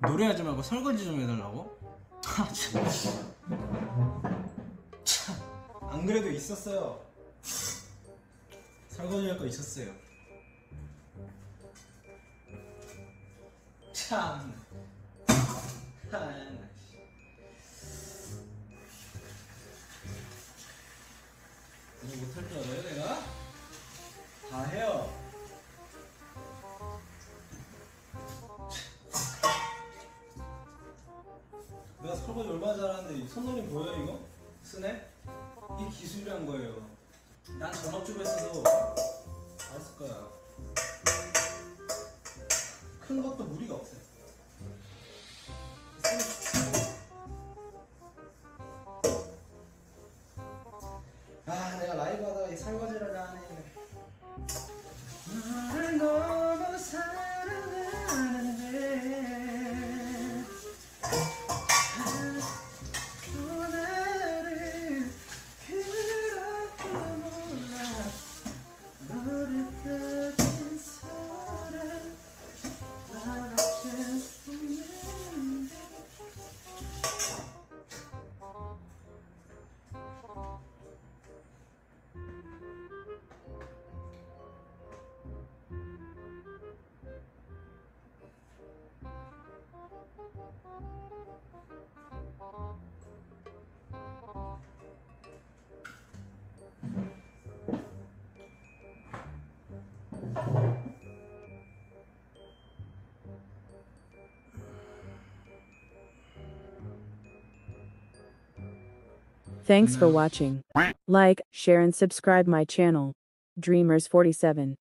노래하지 말고 설거지 좀 해달라고? 아, 참. 참. 안 그래도 있었어요. 설거지 할 거 있었어요. 참. 이거 못할 줄 알아요, 내가? 다 해요. 설거지 얼마나 잘하는데 이 손놀림 보여 이거? 쓰네? 이 기술이란 거예요. 난 전업주부 했어도 다 했을 거야. 큰 것도 무리가 없어요. 아 내가 라이브 하다가 이 설거지를 다 하네. Thanks for watching. Like, share and subscribe my channel. Dreamers47.